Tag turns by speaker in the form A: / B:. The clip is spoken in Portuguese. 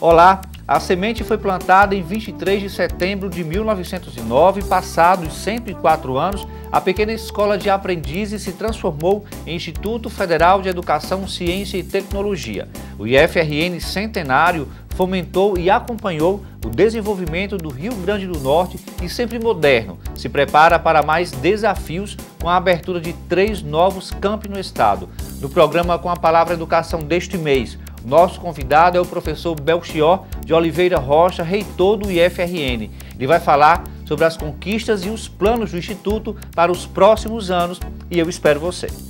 A: Olá, a semente foi plantada em 23 de setembro de 1909, passados 104 anos, a pequena escola de aprendizes se transformou em Instituto Federal de Educação, Ciência e Tecnologia. O IFRN Centenário fomentou e acompanhou o desenvolvimento do Rio Grande do Norte e sempre moderno, se prepara para mais desafios com a abertura de três novos campi no estado. No programa Com a Palavra Educação deste mês, nosso convidado é o professor Belchior de Oliveira Rocha, reitor do IFRN. Ele vai falar sobre as conquistas e os planos do Instituto para os próximos anos e eu espero você.